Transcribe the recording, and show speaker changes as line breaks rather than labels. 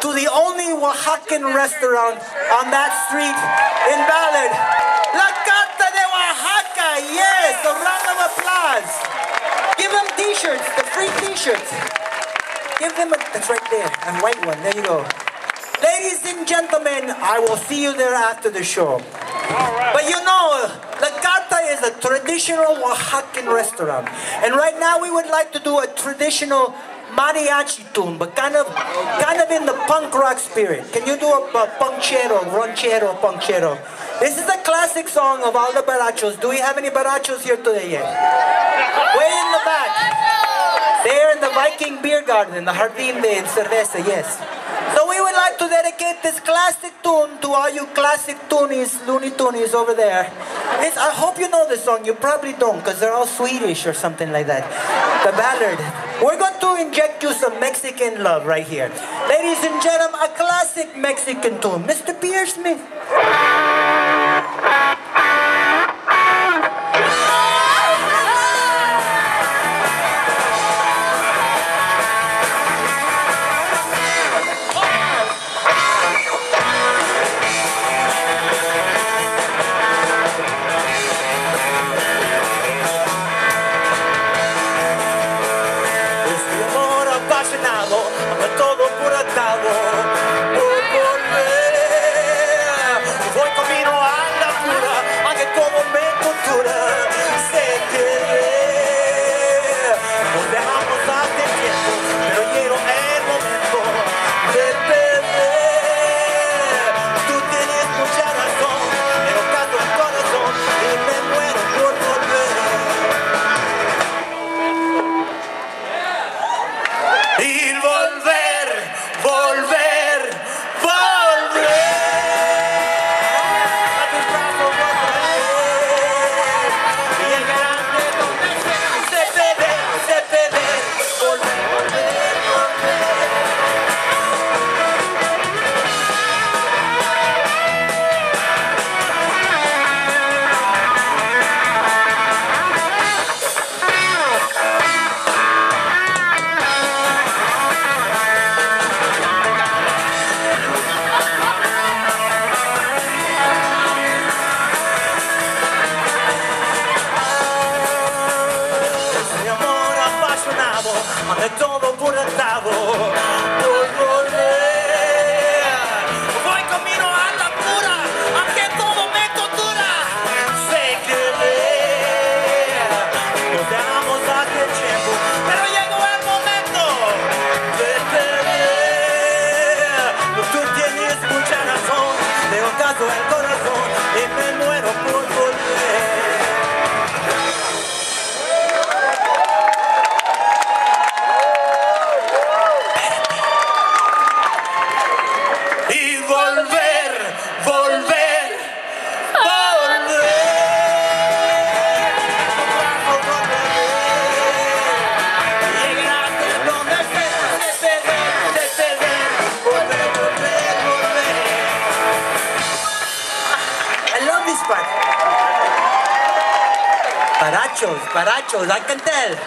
to the only Oaxacan restaurant on that street in Ballard. La Carta de Oaxaca, yes, a round of applause. Give them t-shirts, the free t-shirts. Give them a, that's right there, a white one, there you go. Ladies and gentlemen, I will see you there after the show. But you know, La Carta is a traditional Oaxacan restaurant. And right now we would like to do a traditional mariachi tune, but kind of kind of in the punk rock spirit. Can you do a, a punchero, ranchero, punchero? This is a classic song of all the barachos. Do we have any barachos here today yet? Way in the back. There in the Viking beer garden, the Jardín de Cerveza, yes. So we would like to dedicate this classic tune to all you classic toonies, Looney Toonies over there. It's, I hope you know the song. You probably don't because they're all Swedish or something like that. The ballad. We're going to inject you some Mexican love right here. Ladies and gentlemen, a classic Mexican tune. Mr. Pierre Smith. Y volver, ande todo por atado. I love this part. Parachos, parachos, I can tell.